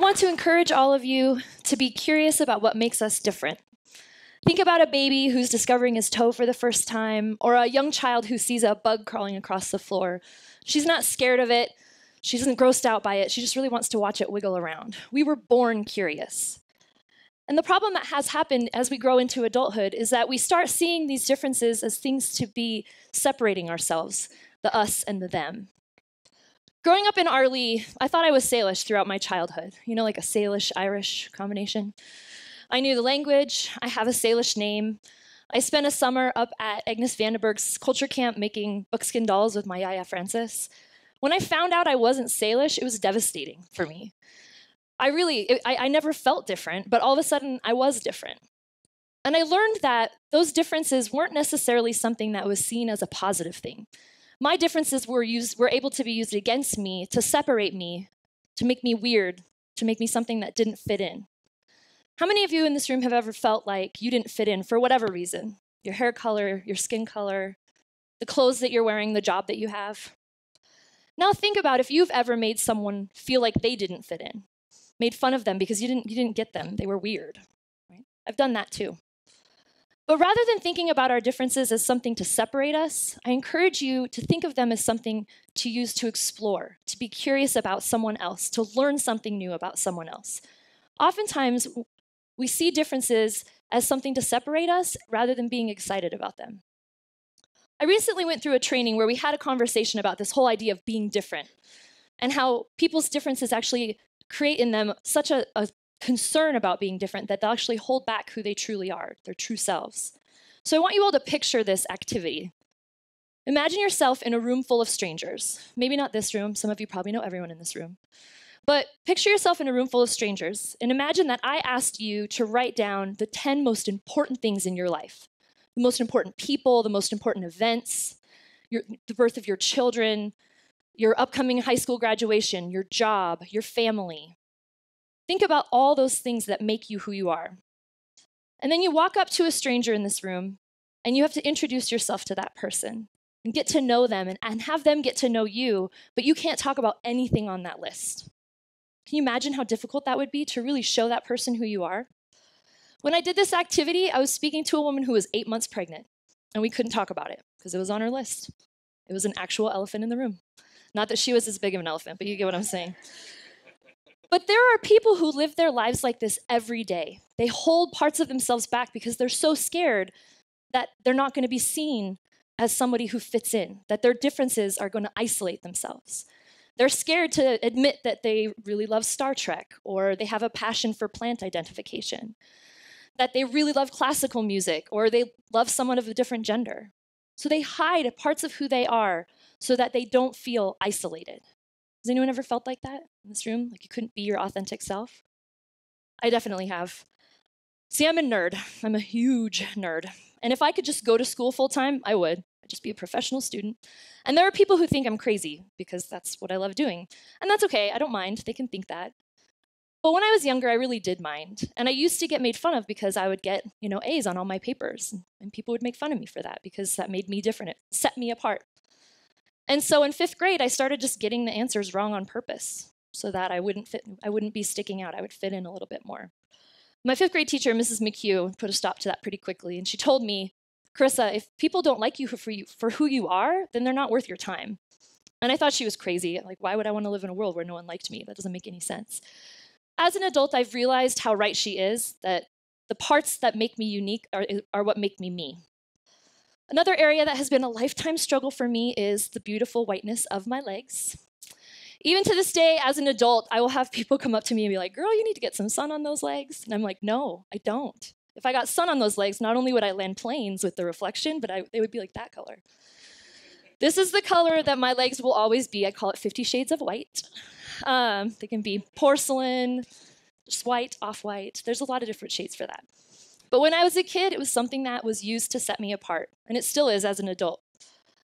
want to encourage all of you to be curious about what makes us different. Think about a baby who's discovering his toe for the first time, or a young child who sees a bug crawling across the floor. She's not scared of it, she isn't grossed out by it, she just really wants to watch it wiggle around. We were born curious. And the problem that has happened as we grow into adulthood is that we start seeing these differences as things to be separating ourselves, the us and the them. Growing up in Arlee, I thought I was Salish throughout my childhood, you know, like a Salish Irish combination. I knew the language, I have a Salish name. I spent a summer up at Agnes Vanderburg's culture camp making buckskin dolls with my Yaya Francis. When I found out I wasn't Salish, it was devastating for me. I really, I, I never felt different, but all of a sudden I was different. And I learned that those differences weren't necessarily something that was seen as a positive thing. My differences were, used, were able to be used against me to separate me, to make me weird, to make me something that didn't fit in. How many of you in this room have ever felt like you didn't fit in for whatever reason? Your hair color, your skin color, the clothes that you're wearing, the job that you have? Now think about if you've ever made someone feel like they didn't fit in made fun of them because you didn't, you didn't get them. They were weird. Right? I've done that too. But rather than thinking about our differences as something to separate us, I encourage you to think of them as something to use to explore, to be curious about someone else, to learn something new about someone else. Oftentimes, we see differences as something to separate us rather than being excited about them. I recently went through a training where we had a conversation about this whole idea of being different and how people's differences actually create in them such a, a concern about being different that they'll actually hold back who they truly are, their true selves. So I want you all to picture this activity. Imagine yourself in a room full of strangers. Maybe not this room, some of you probably know everyone in this room. But picture yourself in a room full of strangers and imagine that I asked you to write down the 10 most important things in your life the most important people, the most important events, your, the birth of your children, your upcoming high school graduation, your job, your family. Think about all those things that make you who you are. And then you walk up to a stranger in this room and you have to introduce yourself to that person and get to know them and, and have them get to know you, but you can't talk about anything on that list. Can you imagine how difficult that would be to really show that person who you are? When I did this activity, I was speaking to a woman who was eight months pregnant, and we couldn't talk about it because it was on her list. It was an actual elephant in the room. Not that she was as big of an elephant, but you get what I'm saying. But there are people who live their lives like this every day. They hold parts of themselves back because they're so scared that they're not going to be seen as somebody who fits in, that their differences are going to isolate themselves. They're scared to admit that they really love Star Trek or they have a passion for plant identification, that they really love classical music or they love someone of a different gender. So they hide parts of who they are so that they don't feel isolated. Has anyone ever felt like that in this room? Like you couldn't be your authentic self? I definitely have. See, I'm a nerd. I'm a huge nerd. And if I could just go to school full time, I would. I'd just be a professional student. And there are people who think I'm crazy because that's what I love doing. And that's okay. I don't mind. They can think that. But when I was younger, I really did mind. And I used to get made fun of because I would get, you know, A's on all my papers. And people would make fun of me for that because that made me different. It set me apart. And so in fifth grade, I started just getting the answers wrong on purpose so that I wouldn't fit, I wouldn't be sticking out. I would fit in a little bit more. My fifth grade teacher, Mrs. McHugh, put a stop to that pretty quickly, and she told me, Karissa, if people don't like you for, you for who you are, then they're not worth your time. And I thought she was crazy. Like, why would I want to live in a world where no one liked me? That doesn't make any sense. As an adult, I've realized how right she is, that the parts that make me unique are, are what make me me. Another area that has been a lifetime struggle for me is the beautiful whiteness of my legs. Even to this day, as an adult, I will have people come up to me and be like, Girl, you need to get some sun on those legs. And I'm like, No, I don't. If I got sun on those legs, not only would I land planes with the reflection, but I, they would be like that color. This is the color that my legs will always be. I call it 50 shades of white. Um, they can be porcelain, just white, off white. There's a lot of different shades for that. But when I was a kid, it was something that was used to set me apart, and it still is as an adult.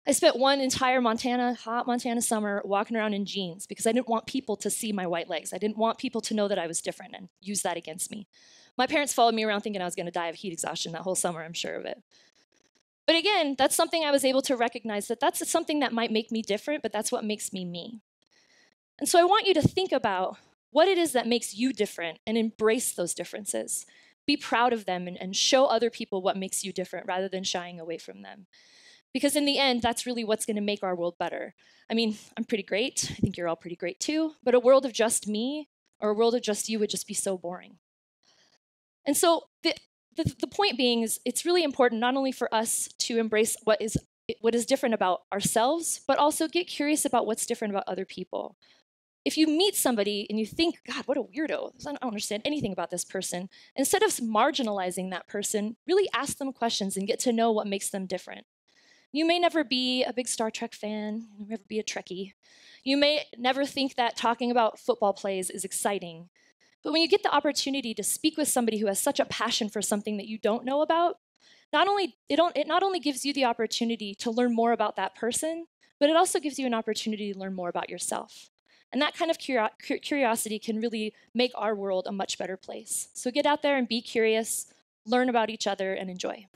I spent one entire Montana, hot Montana summer walking around in jeans because I didn't want people to see my white legs. I didn't want people to know that I was different and use that against me. My parents followed me around thinking I was going to die of heat exhaustion that whole summer, I'm sure of it. But again, that's something I was able to recognize that that's something that might make me different, but that's what makes me me. And so I want you to think about what it is that makes you different and embrace those differences. Be proud of them and, and show other people what makes you different rather than shying away from them. Because in the end, that's really what's going to make our world better. I mean, I'm pretty great. I think you're all pretty great too. But a world of just me or a world of just you would just be so boring. And so the, the, the point being is it's really important not only for us to embrace what is what is different about ourselves, but also get curious about what's different about other people. If you meet somebody and you think, God, what a weirdo, I don't understand anything about this person, instead of marginalizing that person, really ask them questions and get to know what makes them different. You may never be a big Star Trek fan, you may never be a Trekkie. You may never think that talking about football plays is exciting. But when you get the opportunity to speak with somebody who has such a passion for something that you don't know about, not only it, it not only gives you the opportunity to learn more about that person, but it also gives you an opportunity to learn more about yourself. And that kind of curiosity can really make our world a much better place. So get out there and be curious, learn about each other, and enjoy.